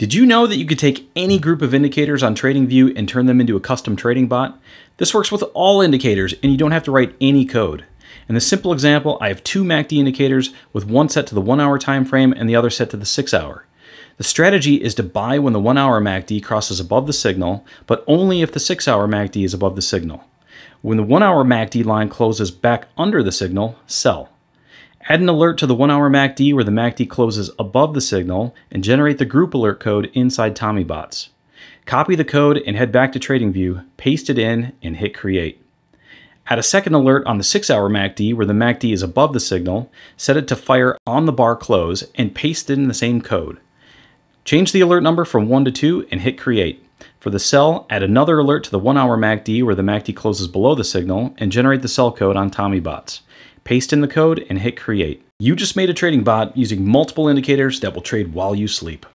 Did you know that you could take any group of indicators on TradingView and turn them into a custom trading bot? This works with all indicators and you don't have to write any code. In this simple example, I have two MACD indicators with one set to the one hour time frame and the other set to the six hour. The strategy is to buy when the one hour MACD crosses above the signal, but only if the six hour MACD is above the signal. When the one hour MACD line closes back under the signal, sell. Add an alert to the 1 hour MACD where the MACD closes above the signal and generate the group alert code inside TommyBots. Copy the code and head back to TradingView, paste it in, and hit create. Add a second alert on the 6 hour MACD where the MACD is above the signal, set it to fire on the bar close, and paste in the same code. Change the alert number from 1 to 2 and hit create. For the sell, add another alert to the 1 hour MACD where the MACD closes below the signal and generate the sell code on TommyBots paste in the code, and hit create. You just made a trading bot using multiple indicators that will trade while you sleep.